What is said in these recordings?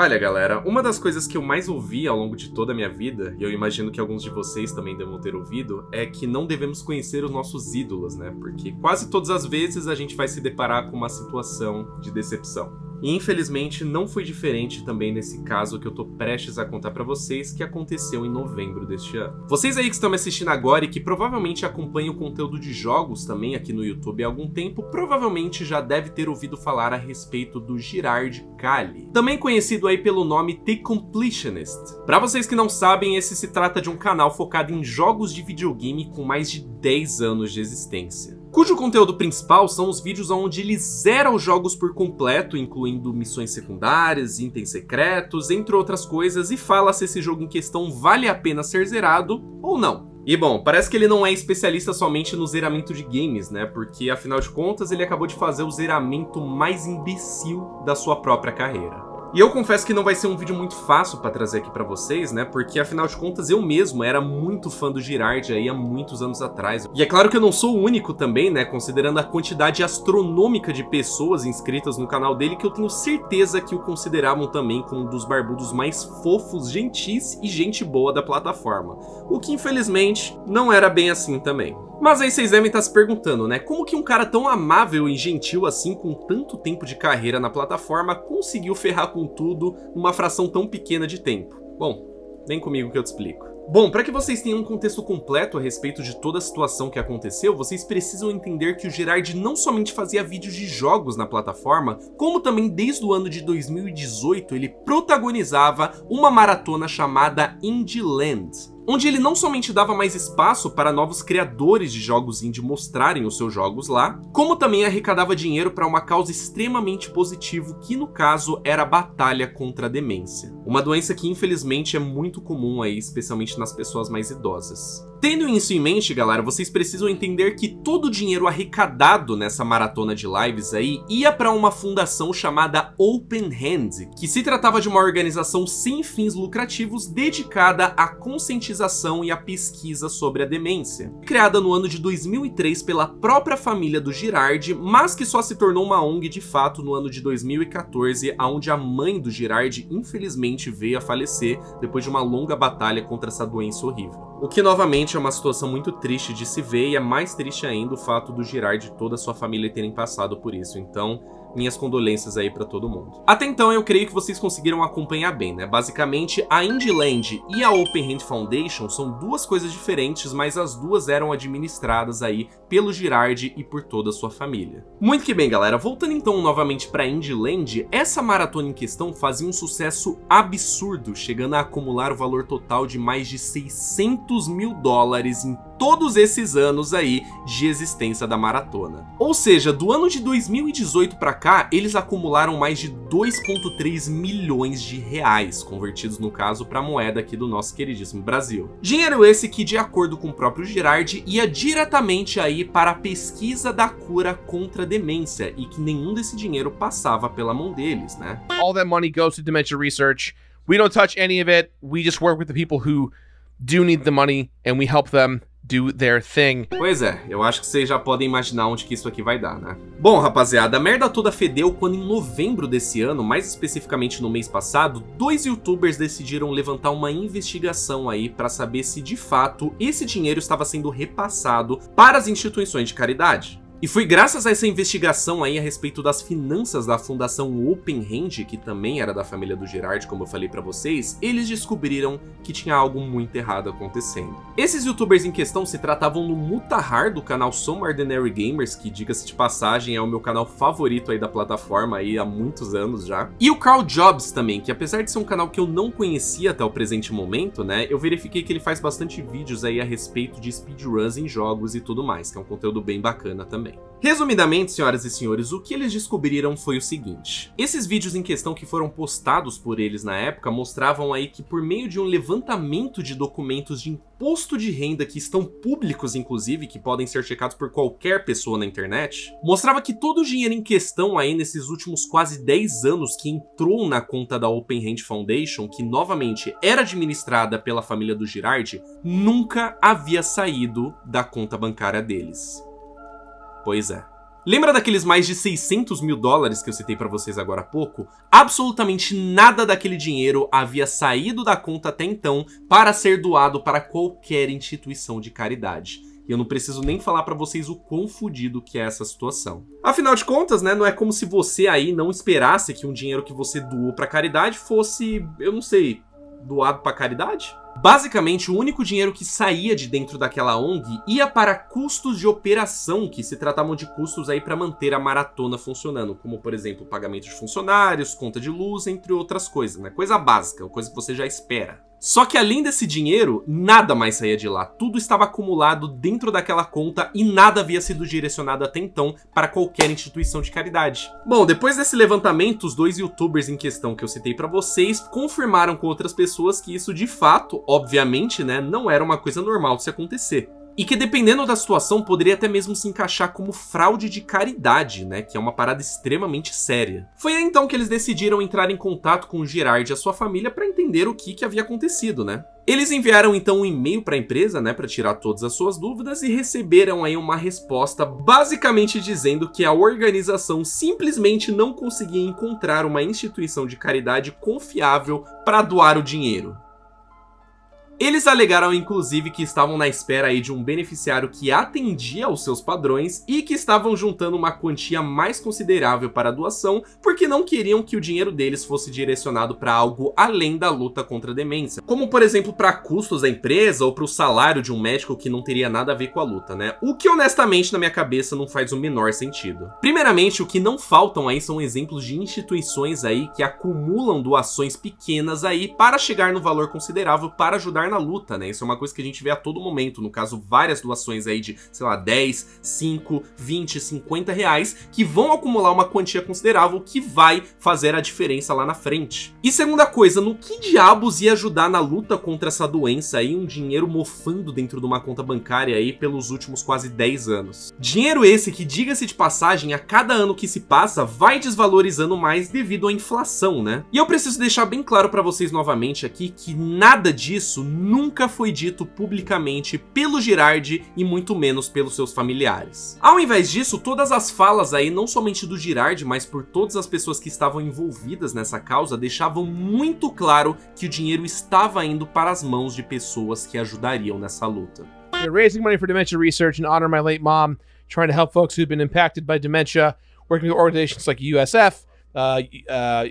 Olha, galera, uma das coisas que eu mais ouvi ao longo de toda a minha vida, e eu imagino que alguns de vocês também devam ter ouvido, é que não devemos conhecer os nossos ídolos, né? Porque quase todas as vezes a gente vai se deparar com uma situação de decepção. E infelizmente não foi diferente também nesse caso que eu tô prestes a contar para vocês, que aconteceu em novembro deste ano. Vocês aí que estão me assistindo agora e que provavelmente acompanham o conteúdo de jogos também aqui no YouTube há algum tempo, provavelmente já deve ter ouvido falar a respeito do Girard Kali, também conhecido aí pelo nome The Completionist. Para vocês que não sabem, esse se trata de um canal focado em jogos de videogame com mais de 10 anos de existência cujo conteúdo principal são os vídeos onde ele zera os jogos por completo, incluindo missões secundárias, itens secretos, entre outras coisas, e fala se esse jogo em questão vale a pena ser zerado ou não. E bom, parece que ele não é especialista somente no zeramento de games, né? Porque afinal de contas ele acabou de fazer o zeramento mais imbecil da sua própria carreira. E eu confesso que não vai ser um vídeo muito fácil para trazer aqui para vocês, né? Porque afinal de contas eu mesmo era muito fã do Girard aí há muitos anos atrás. E é claro que eu não sou o único também, né? Considerando a quantidade astronômica de pessoas inscritas no canal dele, que eu tenho certeza que o consideravam também como um dos barbudos mais fofos, gentis e gente boa da plataforma. O que infelizmente não era bem assim também. Mas aí vocês devem estar se perguntando, né? Como que um cara tão amável e gentil assim, com tanto tempo de carreira na plataforma, conseguiu ferrar com tudo numa fração tão pequena de tempo? Bom, vem comigo que eu te explico. Bom, para que vocês tenham um contexto completo a respeito de toda a situação que aconteceu, vocês precisam entender que o Gerard não somente fazia vídeos de jogos na plataforma, como também desde o ano de 2018 ele protagonizava uma maratona chamada Indie Land onde ele não somente dava mais espaço para novos criadores de jogos indie mostrarem os seus jogos lá, como também arrecadava dinheiro para uma causa extremamente positiva, que no caso era a batalha contra a demência. Uma doença que infelizmente é muito comum aí, especialmente nas pessoas mais idosas. Tendo isso em mente, galera, vocês precisam entender que todo o dinheiro arrecadado nessa maratona de lives aí ia para uma fundação chamada Open Hand, que se tratava de uma organização sem fins lucrativos dedicada à conscientização e à pesquisa sobre a demência. Criada no ano de 2003 pela própria família do Girard, mas que só se tornou uma ONG de fato no ano de 2014, onde a mãe do Girard infelizmente veio a falecer depois de uma longa batalha contra essa doença horrível. O que novamente é uma situação muito triste de se ver e é mais triste ainda o fato do Girard e toda a sua família terem passado por isso. Então, minhas condolências aí para todo mundo. Até então, eu creio que vocês conseguiram acompanhar bem, né? Basicamente, a Indie Land e a Open Hand Foundation são duas coisas diferentes, mas as duas eram administradas aí pelo Girard e por toda a sua família. Muito que bem, galera. Voltando então novamente para Indie Land, essa maratona em questão fazia um sucesso absurdo, chegando a acumular o valor total de mais de 600 mil dólares em todos esses anos aí de existência da maratona. Ou seja, do ano de 2018 para cá, eles acumularam mais de 2.3 milhões de reais, convertidos no caso para moeda aqui do nosso queridíssimo Brasil. Dinheiro esse que, de acordo com o próprio Girard, ia diretamente aí para a pesquisa da cura contra a demência e que nenhum desse dinheiro passava pela mão deles, né? All that money goes to dementia research. We don't touch any of it. We just work with the people who do need the money and we help them do their thing. Pois é, eu acho que vocês já podem imaginar onde que isso aqui vai dar, né? Bom, rapaziada, a merda toda fedeu quando em novembro desse ano, mais especificamente no mês passado, dois youtubers decidiram levantar uma investigação aí para saber se de fato esse dinheiro estava sendo repassado para as instituições de caridade. E foi graças a essa investigação aí a respeito das finanças da fundação Open Hand, que também era da família do Gerard, como eu falei para vocês, eles descobriram que tinha algo muito errado acontecendo. Esses youtubers em questão se tratavam no Mutahar do canal Some Ordinary Gamers, que diga-se de passagem é o meu canal favorito aí da plataforma aí há muitos anos já. E o Carl Jobs também, que apesar de ser um canal que eu não conhecia até o presente momento, né, eu verifiquei que ele faz bastante vídeos aí a respeito de speedruns em jogos e tudo mais, que é um conteúdo bem bacana também também. Resumidamente, senhoras e senhores, o que eles descobriram foi o seguinte. Esses vídeos em questão que foram postados por eles na época mostravam aí que por meio de um levantamento de documentos de imposto de renda que estão públicos inclusive, que podem ser checados por qualquer pessoa na internet, mostrava que todo o dinheiro em questão aí nesses últimos quase 10 anos que entrou na conta da Open Hand Foundation, que novamente era administrada pela família do Girardi, nunca havia saído da conta bancária deles. Pois é. Lembra daqueles mais de 600 mil dólares que eu citei para vocês agora há pouco? Absolutamente nada daquele dinheiro havia saído da conta até então para ser doado para qualquer instituição de caridade. E eu não preciso nem falar para vocês o quão fudido que é essa situação. Afinal de contas, né, não é como se você aí não esperasse que um dinheiro que você doou para caridade fosse, eu não sei, doado para caridade? Basicamente, o único dinheiro que saía de dentro daquela ONG ia para custos de operação, que se tratavam de custos aí para manter a maratona funcionando, como por exemplo, pagamento de funcionários, conta de luz, entre outras coisas, né? Coisa básica, coisa que você já espera. Só que além desse dinheiro, nada mais saía de lá. Tudo estava acumulado dentro daquela conta e nada havia sido direcionado até então para qualquer instituição de caridade. Bom, depois desse levantamento, os dois youtubers em questão que eu citei para vocês confirmaram com outras pessoas que isso de fato, obviamente, né, não era uma coisa normal de se acontecer. E que dependendo da situação poderia até mesmo se encaixar como fraude de caridade, né? Que é uma parada extremamente séria. Foi aí então que eles decidiram entrar em contato com o Girard e a sua família para entender o que, que havia acontecido, né? Eles enviaram então um e-mail para a empresa, né, para tirar todas as suas dúvidas e receberam aí uma resposta basicamente dizendo que a organização simplesmente não conseguia encontrar uma instituição de caridade confiável para doar o dinheiro. Eles alegaram inclusive que estavam na espera aí de um beneficiário que atendia aos seus padrões e que estavam juntando uma quantia mais considerável para a doação porque não queriam que o dinheiro deles fosse direcionado para algo além da luta contra a demência, como por exemplo para custos da empresa ou para o salário de um médico que não teria nada a ver com a luta, né? O que honestamente na minha cabeça não faz o menor sentido. Primeiramente, o que não faltam aí são exemplos de instituições aí que acumulam doações pequenas aí para chegar no valor considerável para ajudar na luta, né? Isso é uma coisa que a gente vê a todo momento. No caso, várias doações aí de, sei lá, 10, 5, 20, 50 reais, que vão acumular uma quantia considerável que vai fazer a diferença lá na frente. E segunda coisa, no que diabos ia ajudar na luta contra essa doença aí um dinheiro mofando dentro de uma conta bancária aí pelos últimos quase 10 anos? Dinheiro esse que, diga-se de passagem, a cada ano que se passa, vai desvalorizando mais devido à inflação, né? E eu preciso deixar bem claro para vocês novamente aqui que nada disso nunca foi dito publicamente pelo Girardi e muito menos pelos seus familiares. Ao invés disso, todas as falas aí, não somente do Girardi, mas por todas as pessoas que estavam envolvidas nessa causa, deixavam muito claro que o dinheiro estava indo para as mãos de pessoas que ajudariam nessa luta. We're raising money for dementia research in honor of my late mom, trying to help folks who've been impacted by dementia, working with organizations like USF, uh, uh,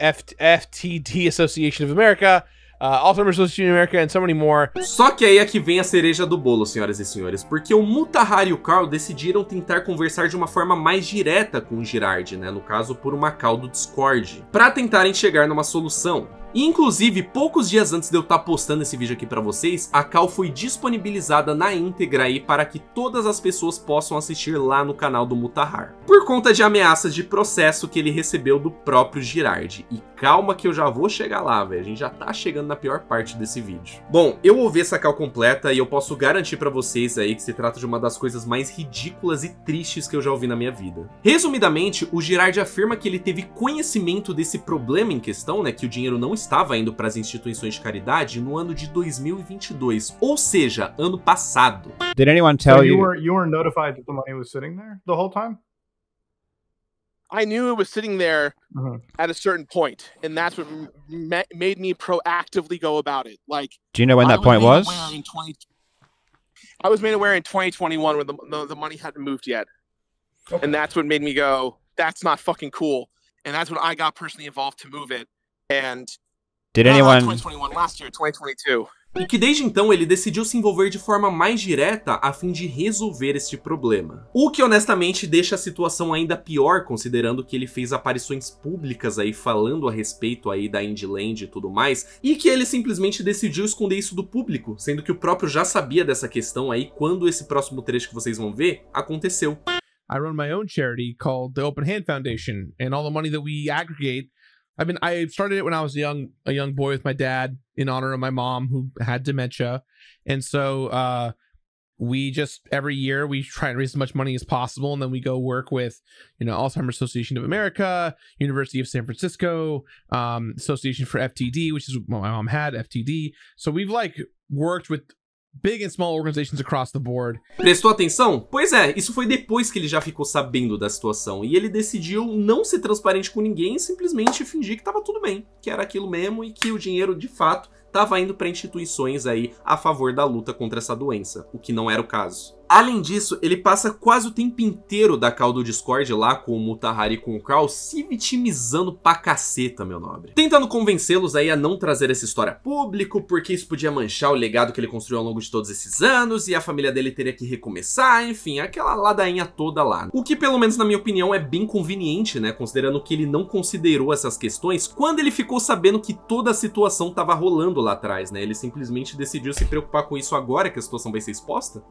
FTD Association of America, uh, Alzheimer's Association of America, and so many more. Só que aí é que vem a cereja do bolo, senhoras e senhores, porque o Mutahar e o Carl decidiram tentar conversar de uma forma mais direta com o Girard, né, no caso por uma call do Discord, para tentarem chegar numa solução. Inclusive, poucos dias antes de eu estar tá postando esse vídeo aqui para vocês, a call foi disponibilizada na íntegra aí para que todas as pessoas possam assistir lá no canal do Mutahar. Por conta de ameaças de processo que ele recebeu do próprio Girard. E calma que eu já vou chegar lá, velho. A gente já tá chegando na pior parte desse vídeo. Bom, eu ouvi essa call completa e eu posso garantir para vocês aí que se trata de uma das coisas mais ridículas e tristes que eu já ouvi na minha vida. Resumidamente, o Girard afirma que ele teve conhecimento desse problema em questão, né, que o dinheiro não estava indo para as instituições de caridade no ano de 2022, ou seja, ano passado. Did anyone tell so you, you? were you were notified that the money was sitting there the whole time? I knew it was sitting there Mhm. at a certain point, and that's what made me proactively go about it. Like Do you know when I that point was? aware in 20 I was made aware in 2021 when the, the, the money hadn't moved yet. Okay. And that's what made me go, that's not fucking cool. And that's when I got personally involved to move it. And Did not anyone? 2021, last year, 2022. E que desde então ele decidiu se envolver de forma mais direta a fim de resolver este problema. O que honestamente deixa a situação ainda pior, considerando que ele fez aparições públicas aí falando a respeito aí da Indieland e tudo mais, e que ele simplesmente decidiu esconder isso do público, sendo que o próprio já sabia dessa questão aí quando esse próximo trecho que vocês vão ver aconteceu. I run my own charity called the Open Hand Foundation, and all the money that we aggregate. I mean, I started it when I was young a young boy with my dad in honor of my mom who had dementia, and so uh, we just every year we try and raise as much money as possible, and then we go work with you know Alzheimer's Association of America, University of San Francisco, um, Association for FTD, which is what my mom had FTD. So we've like worked with big and small organizations across the board. Prestou atenção? Pois é, isso foi depois que ele já ficou sabendo da situação e ele decidiu não ser transparente com ninguém e simplesmente fingir que tava tudo bem, que era aquilo mesmo e que o dinheiro de fato estava indo para instituições aí a favor da luta contra essa doença, o que não era o caso. Além disso, ele passa quase o tempo inteiro da call do Discord lá com o Mutahari e com o Krau se vitimizando pra caceta, meu nobre. Tentando convencê-los aí a não trazer essa história a público, porque isso podia manchar o legado que ele construiu ao longo de todos esses anos e a família dele teria que recomeçar, enfim, aquela ladainha toda lá. O que, pelo menos na minha opinião, é bem conveniente, né, considerando que ele não considerou essas questões quando ele ficou sabendo que toda a situação tava rolando lá atrás, né? Ele simplesmente decidiu se preocupar com isso agora que a situação vai ser exposta.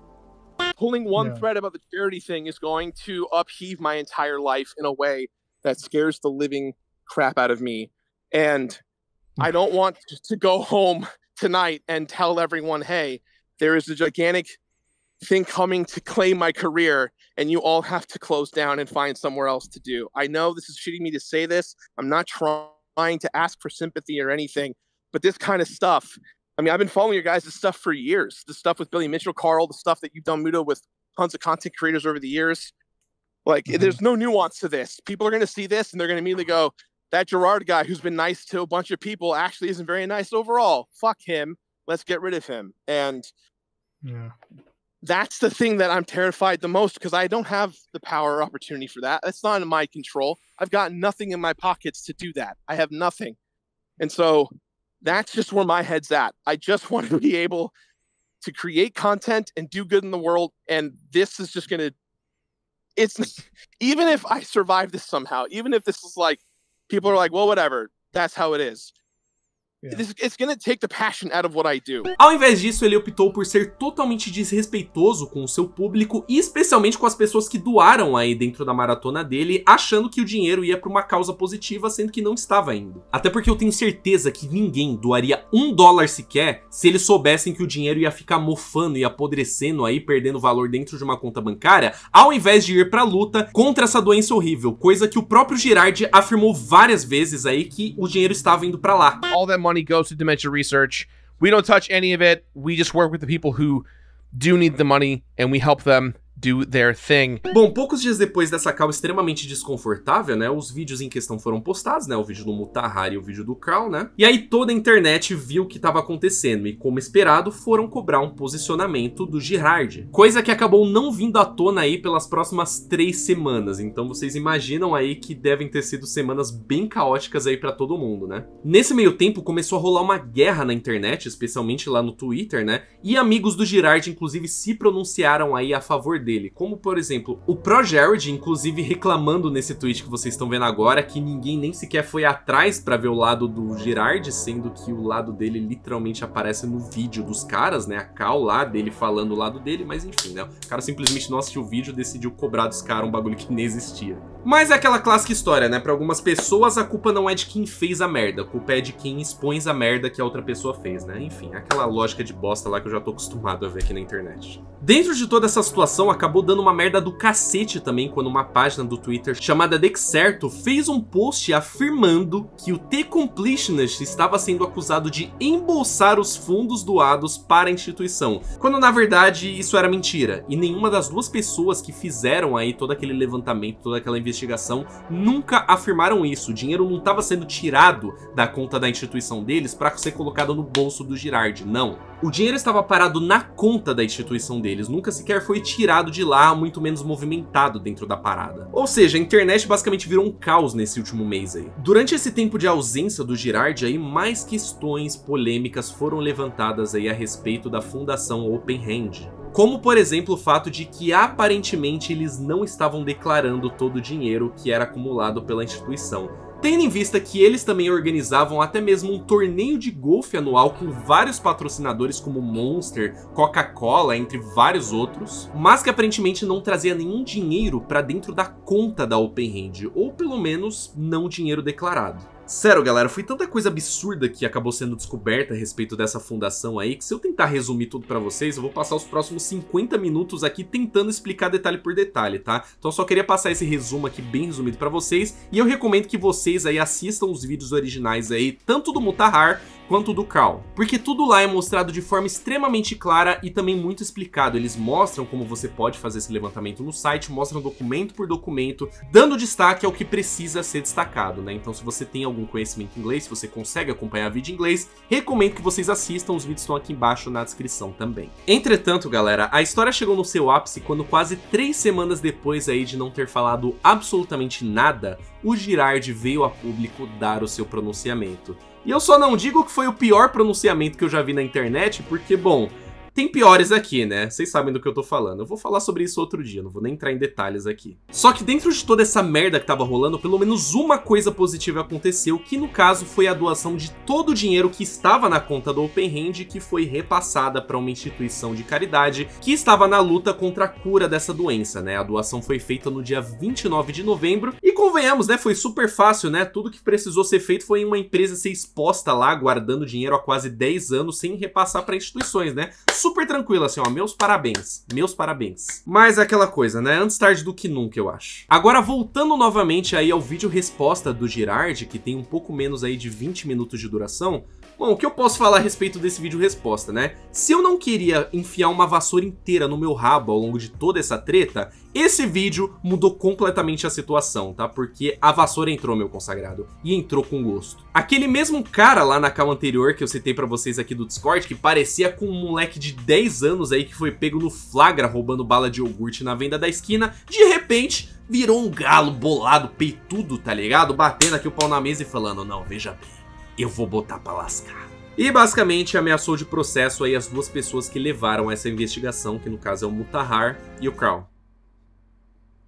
Pulling one Yeah. thread about the charity thing is going to upheave my entire life in a way that scares the living crap out of me. And I don't want to go home tonight and tell everyone, hey, there is a gigantic thing coming to claim my career, and you all have to close down and find somewhere else to do. I know this is shitting me to say this. I'm not trying to ask for sympathy or anything, but this kind of stuff I mean, I've been following your guys' stuff for years. The stuff with Billy Mitchell, Carl, the stuff that you've done, Mudo, with tons of content creators over the years. Like, Mhm. there's no nuance to this. People are going to see this and they're going to immediately go, that Gerard guy who's been nice to a bunch of people actually isn't very nice overall. Fuck him. Let's get rid of him. And Yeah. that's the thing that I'm terrified the most because I don't have the power or opportunity for that. That's not in my control. I've got nothing in my pockets to do that. I have nothing. And so that's just where my head's at. I just want to be able to create content and do good in the world. And this is just going to, it's even if I survive this somehow, even if this is like, people are like, well, whatever, that's how it is. Yeah. This, it's going to take the passion out of what I do. Ao invés disso, ele optou por ser totalmente desrespeitoso com o seu público e especialmente com as pessoas que doaram aí dentro da maratona dele, achando que o dinheiro ia para uma causa positiva, sendo que não estava indo. Até porque eu tenho certeza que ninguém doaria um dólar sequer se eles soubessem que o dinheiro ia ficar mofando e apodrecendo aí, perdendo valor dentro de uma conta bancária, ao invés de ir pra luta contra essa doença horrível, coisa que o próprio Girardi afirmou várias vezes aí que o dinheiro estava indo pra lá. All that money goes to dementia research. We don't touch any of it. We just work with the people who do need the money and we help them do their thing. Bom, poucos dias depois dessa call extremamente desconfortável, né? Os vídeos em questão foram postados, né? O vídeo do Mutahari e o vídeo do Carl, né? E aí toda a internet viu o que estava acontecendo e, como esperado, foram cobrar um posicionamento do Girard. Coisa que acabou não vindo à tona aí pelas próximas três semanas. Então vocês imaginam aí que devem ter sido semanas bem caóticas aí pra todo mundo, né? Nesse meio tempo começou a rolar uma guerra na internet, especialmente lá no Twitter, né? E amigos do Girard, inclusive, se pronunciaram aí a favor dele. Como, por exemplo, o Pro Jared, inclusive, reclamando nesse tweet que vocês estão vendo agora que ninguém nem sequer foi atrás pra ver o lado do Girard, sendo que o lado dele literalmente aparece no vídeo dos caras, né? A cal lá dele falando o lado dele, mas enfim, né? O cara simplesmente não assistiu o vídeo e decidiu cobrar dos caras um bagulho que nem existia. Mas é aquela clássica história, né? Pra algumas pessoas, a culpa não é de quem fez a merda, a culpa é de quem expõe a merda que a outra pessoa fez, né? Enfim, aquela lógica de bosta lá que eu já tô acostumado a ver aqui na internet. Dentro de toda essa situação, acabou dando uma merda do cacete também quando uma página do Twitter chamada Dexerto fez um post afirmando que o The Completionist estava sendo acusado de embolsar os fundos doados para a instituição, quando na verdade isso era mentira, e nenhuma das duas pessoas que fizeram aí todo aquele levantamento, toda aquela investigação, nunca afirmaram isso. O dinheiro não estava sendo tirado da conta da instituição deles para ser colocado no bolso do Girard, não. O dinheiro estava parado na conta da instituição deles, nunca sequer foi tirado de lá, muito menos movimentado dentro da parada. Ou seja, a internet basicamente virou um caos nesse último mês aí. Durante esse tempo de ausência do Girard aí, mais questões polêmicas foram levantadas aí a respeito da fundação Open Hand. Como, por exemplo, o fato de que aparentemente eles não estavam declarando todo o dinheiro que era acumulado pela instituição. Tendo em vista que eles também organizavam até mesmo um torneio de golfe anual com vários patrocinadores como Monster, Coca-Cola, entre vários outros, mas que aparentemente não trazia nenhum dinheiro para dentro da conta da Open Hand, ou pelo menos não dinheiro declarado. Sério, galera, foi tanta coisa absurda que acabou sendo descoberta a respeito dessa fundação aí, que se eu tentar resumir tudo pra vocês, eu vou passar os próximos 50 minutos aqui tentando explicar detalhe por detalhe, tá? Então eu só queria passar esse resumo aqui bem resumido pra vocês, e eu recomendo que vocês aí assistam os vídeos originais aí, tanto do Mutahar quanto do Cal, porque tudo lá é mostrado de forma extremamente clara e também muito explicado. Eles mostram como você pode fazer esse levantamento no site, mostram documento por documento, dando destaque ao que precisa ser destacado, né? Então, se você tem algum conhecimento em inglês, se você consegue acompanhar vídeo em inglês, recomendo que vocês assistam, os vídeos estão aqui embaixo na descrição também. Entretanto, galera, a história chegou no seu ápice quando quase três semanas depois aí de não ter falado absolutamente nada, o Girard veio a público dar o seu pronunciamento. E eu só não digo que foi o pior pronunciamento que eu já vi na internet, porque, bom, tem piores aqui, né? Vocês sabem do que eu tô falando. Eu vou falar sobre isso outro dia, não vou nem entrar em detalhes aqui. Só que dentro de toda essa merda que tava rolando, pelo menos uma coisa positiva aconteceu, que no caso foi a doação de todo o dinheiro que estava na conta do Open Hand, que foi repassada para uma instituição de caridade que estava na luta contra a cura dessa doença, né? A doação foi feita no dia 29 de novembro e convenhamos, né? Foi super fácil, né? Tudo que precisou ser feito foi uma empresa ser exposta lá, guardando dinheiro há quase 10 anos sem repassar para instituições, né? Super tranquilo, assim, ó. Meus parabéns. Meus parabéns. Mas é aquela coisa, né? Antes tarde do que nunca, eu acho. Agora, voltando novamente aí ao vídeo resposta do Girard, que tem um pouco menos aí de 20 minutos de duração, Bom, o que eu posso falar a respeito desse vídeo resposta, né? Se eu não queria enfiar uma vassoura inteira no meu rabo ao longo de toda essa treta, esse vídeo mudou completamente a situação, tá? Porque a vassoura entrou, meu consagrado, e entrou com gosto. Aquele mesmo cara lá na cal anterior que eu citei pra vocês aqui do Discord, que parecia com um moleque de 10 anos aí que foi pego no flagra roubando bala de iogurte na venda da esquina, de repente virou um galo bolado, peitudo, tá ligado? Batendo aqui o pau na mesa e falando, não, veja bem eu vou botar pra lascar. E basicamente ameaçou de processo aí as duas pessoas que levaram essa investigação, que no caso é o Mutahar e o Crown.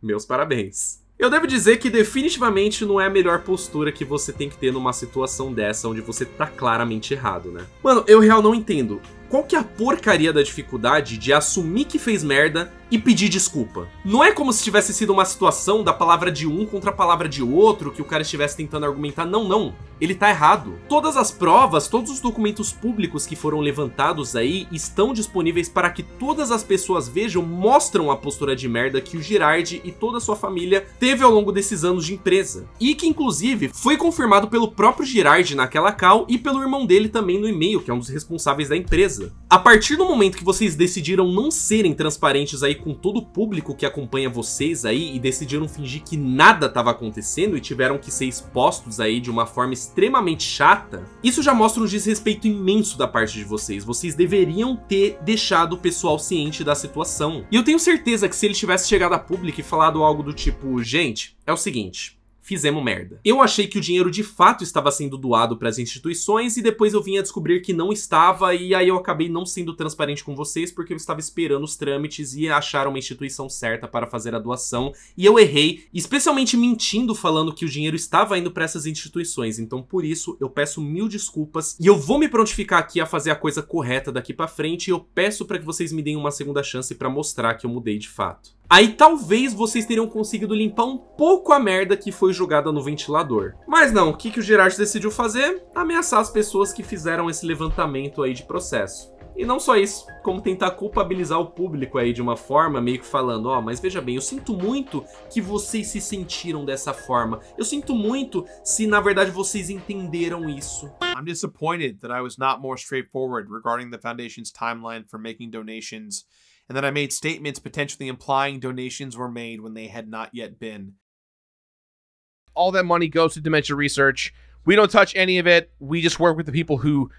Meus parabéns. Eu devo dizer que definitivamente não é a melhor postura que você tem que ter numa situação dessa, onde você tá claramente errado, né? Mano, eu real não entendo. Qual que é a porcaria da dificuldade de assumir que fez merda e pedir desculpa. Não é como se tivesse sido uma situação da palavra de um contra a palavra de outro, que o cara estivesse tentando argumentar. Não, não. Ele tá errado. Todas as provas, todos os documentos públicos que foram levantados aí estão disponíveis para que todas as pessoas vejam, mostram a postura de merda que o Girardi e toda a sua família teve ao longo desses anos de empresa. E que, inclusive, foi confirmado pelo próprio Girardi naquela cal e pelo irmão dele também no e-mail, que é um dos responsáveis da empresa. A partir do momento que vocês decidiram não serem transparentes aí com todo o público que acompanha vocês aí e decidiram fingir que nada estava acontecendo e tiveram que ser expostos aí de uma forma extremamente chata, isso já mostra um desrespeito imenso da parte de vocês. Vocês deveriam ter deixado o pessoal ciente da situação. E eu tenho certeza que se ele tivesse chegado a público e falado algo do tipo, gente, é o seguinte, fizemos merda. Eu achei que o dinheiro de fato estava sendo doado para as instituições e depois eu vim a descobrir que não estava e aí eu acabei não sendo transparente com vocês porque eu estava esperando os trâmites e achar uma instituição certa para fazer a doação e eu errei, especialmente mentindo falando que o dinheiro estava indo para essas instituições. Então por isso eu peço mil desculpas e eu vou me prontificar aqui a fazer a coisa correta daqui para frente e eu peço para que vocês me deem uma segunda chance para mostrar que eu mudei de fato. Aí talvez vocês teriam conseguido limpar um pouco a merda que foi jogada no ventilador. Mas não, o que, que o Gerard decidiu fazer? Ameaçar as pessoas que fizeram esse levantamento aí de processo. E não só isso, como tentar culpabilizar o público aí de uma forma, meio que falando, ó, oh, mas veja bem, eu sinto muito que vocês se sentiram dessa forma. Eu sinto muito se na verdade vocês entenderam isso. I'm disappointed that I was not more straightforward regarding the foundation's timeline for making donations and that I made statements potentially implying donations were made when they had not yet been. All that money goes to dementia research. We don't touch any of it. We just work with the people who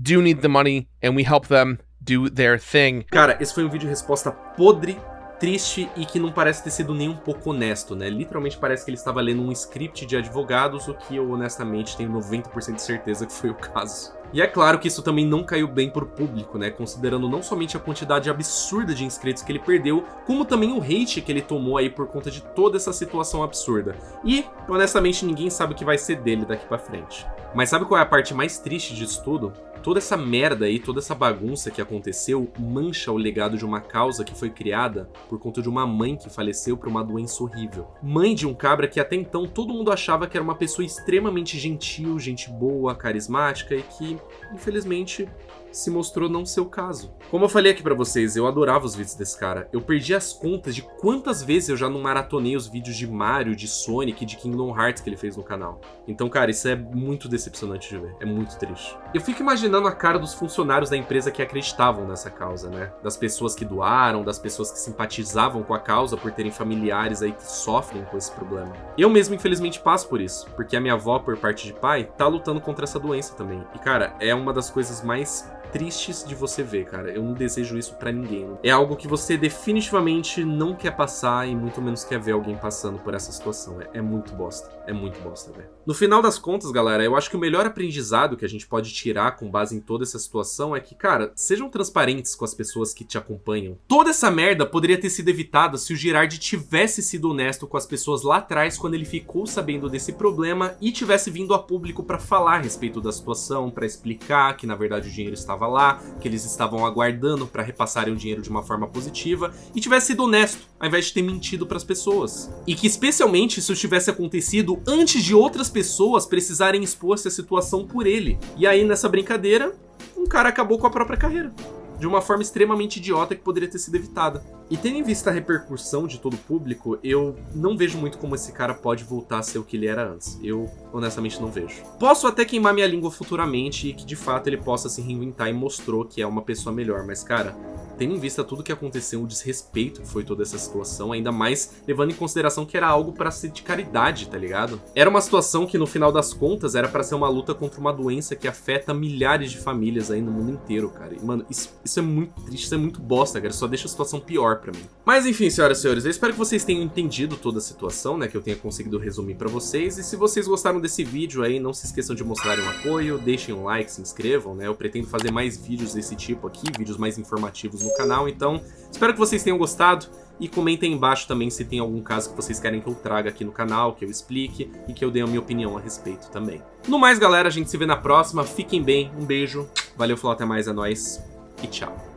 do need the money and we help them do their thing. Cara, esse foi um vídeo resposta podre, triste e que não parece ter sido nem um pouco honesto, né? Literalmente parece que ele estava lendo um script de advogados, o que eu honestamente tenho 90% de certeza que foi o caso. E é claro que isso também não caiu bem pro público, né? Considerando não somente a quantidade absurda de inscritos que ele perdeu, como também o hate que ele tomou aí por conta de toda essa situação absurda. E, honestamente, ninguém sabe o que vai ser dele daqui para frente. Mas sabe qual é a parte mais triste disso tudo? toda essa merda aí, toda essa bagunça que aconteceu mancha o legado de uma causa que foi criada por conta de uma mãe que faleceu por uma doença horrível. Mãe de um cabra que até então todo mundo achava que era uma pessoa extremamente gentil, gente boa, carismática e que, infelizmente, se mostrou não ser o caso. Como eu falei aqui pra vocês, eu adorava os vídeos desse cara. Eu perdi as contas de quantas vezes eu já não maratonei os vídeos de Mario, de Sonic, de Kingdom Hearts que ele fez no canal. Então, cara, isso é muito decepcionante de ver. É muito triste. Eu fico imaginando a cara dos funcionários da empresa que acreditavam nessa causa, né? Das pessoas que doaram, das pessoas que simpatizavam com a causa por terem familiares aí que sofrem com esse problema. Eu mesmo, infelizmente, passo por isso, porque a minha avó, por parte de pai, tá lutando contra essa doença também. E, cara, é uma das coisas mais tristes de você ver, cara. Eu não desejo isso para ninguém. É algo que você definitivamente não quer passar e muito menos quer ver alguém passando por essa situação. É, é muito bosta. É muito bosta, velho. No final das contas, galera, eu acho que o melhor aprendizado que a gente pode tirar com base em toda essa situação é que, cara, sejam transparentes com as pessoas que te acompanham. Toda essa merda poderia ter sido evitada se o Girardi tivesse sido honesto com as pessoas lá atrás quando ele ficou sabendo desse problema e tivesse vindo a público para falar a respeito da situação, para explicar que na verdade o dinheiro estava lá, que eles estavam aguardando para repassarem o dinheiro de uma forma positiva e tivesse sido honesto, ao invés de ter mentido para as pessoas. E que especialmente se isso tivesse acontecido antes de outras pessoas precisarem expor-se à situação por ele. E aí nessa brincadeira, um cara acabou com a própria carreira de uma forma extremamente idiota que poderia ter sido evitada. E tendo em vista a repercussão de todo o público, eu não vejo muito como esse cara pode voltar a ser o que ele era antes. Eu honestamente não vejo. Posso até queimar minha língua futuramente e que de fato ele possa se reinventar e mostrou que é uma pessoa melhor, mas cara, tendo em vista tudo que aconteceu, o desrespeito que foi toda essa situação, ainda mais levando em consideração que era algo para ser de caridade, tá ligado? Era uma situação que no final das contas era para ser uma luta contra uma doença que afeta milhares de famílias aí no mundo inteiro, cara. E, mano, isso, isso é muito triste, isso é muito bosta, cara. Só deixa a situação pior para mim. Mas enfim, senhoras e senhores, eu espero que vocês tenham entendido toda a situação, né? Que eu tenha conseguido resumir para vocês. E se vocês gostaram desse vídeo aí, não se esqueçam de mostrarem um apoio, deixem um like, se inscrevam, né? Eu pretendo fazer mais vídeos desse tipo aqui, vídeos mais informativos no canal. Então, espero que vocês tenham gostado. E comentem embaixo também se tem algum caso que vocês querem que eu traga aqui no canal, que eu explique e que eu dê a minha opinião a respeito também. No mais, galera, a gente se vê na próxima. Fiquem bem, um beijo, valeu, falou, até mais, é nóis e tchau.